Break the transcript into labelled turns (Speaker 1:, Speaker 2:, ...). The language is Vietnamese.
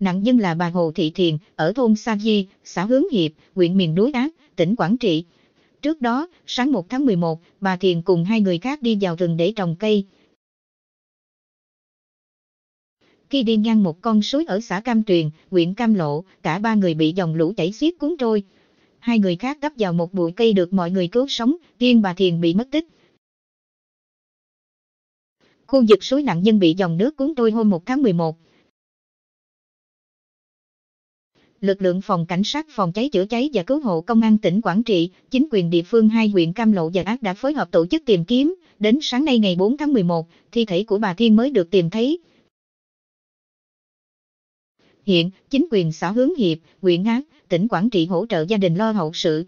Speaker 1: nạn nhân là bà Hồ Thị Thiền, ở thôn Sa Di, xã Hướng Hiệp, huyện miền núi Ác, tỉnh Quảng Trị. Trước đó, sáng 1 tháng 11, bà Thiền cùng hai người khác đi vào rừng để trồng cây. Khi đi ngang một con suối ở xã Cam Tuyền, huyện Cam Lộ, cả ba người bị dòng lũ chảy xiết cuốn trôi. Hai người khác đắp vào một bụi cây được mọi người cứu sống, riêng bà Thiền bị mất tích. Khu vực suối nạn nhân bị dòng nước cuốn trôi hôm 1 tháng 11. Lực lượng phòng cảnh sát phòng cháy chữa cháy và cứu hộ công an tỉnh Quảng Trị, chính quyền địa phương hai huyện Cam Lộ và Ác đã phối hợp tổ chức tìm kiếm. Đến sáng nay ngày 4 tháng 11, thi thể của bà Thiên mới được tìm thấy. Hiện, chính quyền xã Hướng Hiệp, huyện Ác, tỉnh Quảng Trị hỗ trợ gia đình lo hậu sự,